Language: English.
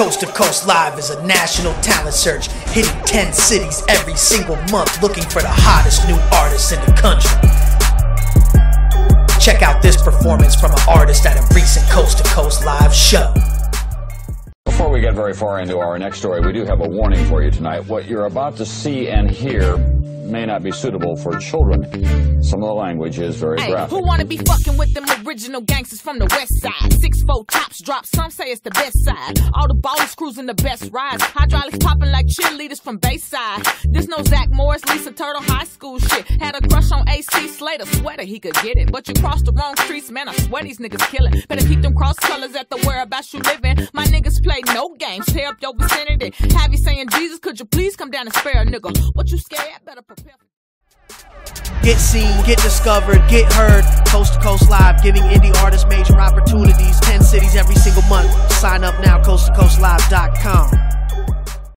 Coast to Coast Live is a national talent search, hitting 10 cities every single month, looking for the hottest new artists in the country. Check out this performance from an artist at a recent Coast to Coast Live show. Before we get very far into our next story, we do have a warning for you tonight. What you're about to see and hear may not be suitable for children. Some of the language is very Hey, graphic. who wanna be fucking with them original gangsters from the west side? Six four tops drop, some say it's the best side. All the ballers cruising the best rides. Hydraulics popping like cheerleaders from Bayside. This no Zach Morris, Lisa Turtle high school shit. Had a crush on AC Slater, sweater he could get it. But you crossed the wrong streets, man. I swear these niggas killing. Better keep them cross colors at the whereabouts you living. My niggas play tear up your vicinity. Have you saying, Jesus, could you please come down and spare a nigga? What you scared? Better prepare. Get seen, get discovered, get heard. Coast to Coast Live, giving indie artists major opportunities. 10 cities every single month. Sign up now, coasttocoastlive.com.